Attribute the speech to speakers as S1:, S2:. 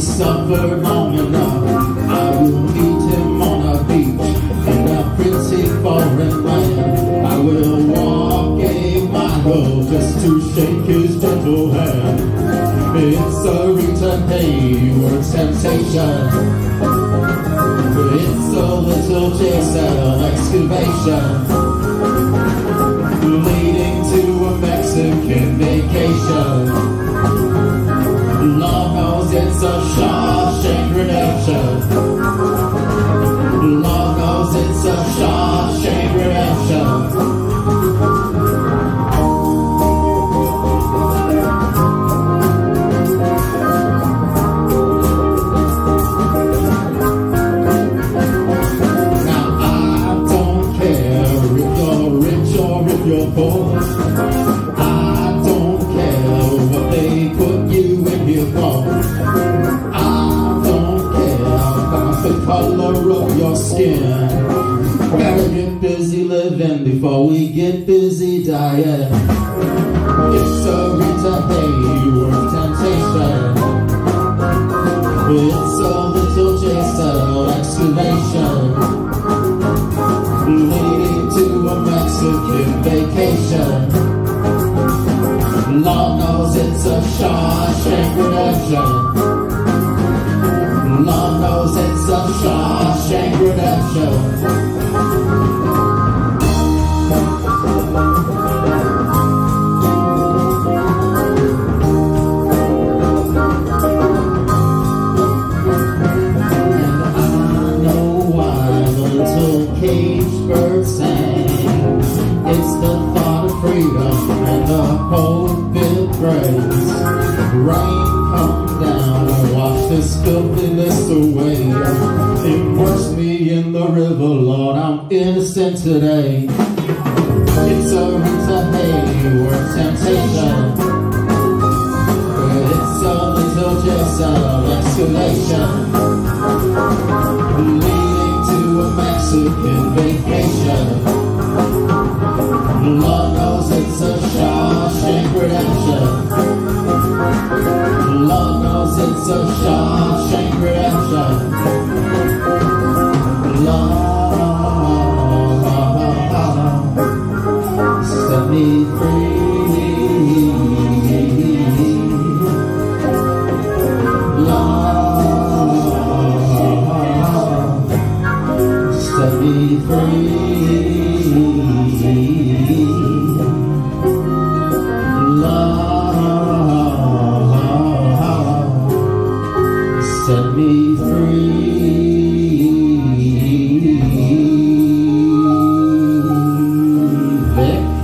S1: suffered long enough. I will meet him on a beach in a pretty foreign land. I will walk a mile just to shake his gentle hand. It's a Rita Hayworth temptation. It's a little jigsaw excavation Shawshank redemption. Lord knows it's a Shawshank redemption. Now I don't care if you're rich or if you're poor. I don't care what they put you in here for. Color of your skin. Gotta get busy living before we get busy dying. It's a Rita Hayworth you temptation. It's a little jigsaw excavation leading to a Mexican vacation. Lord knows it's a Shawshank redemption. Lord knows it's a Shawshank redemption. Bird sang. It's the thought of freedom and the hope it brings. Rain come down this filthiness away. Immerse me in the river, Lord, I'm innocent today. It's a Rita Hayworth temptation. But It's a little jigsaw excavation leading to a Mexican Love knows it's a Shawshank Redemption. Love, set me free. set me free. Victory.